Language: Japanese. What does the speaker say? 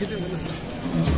けてください。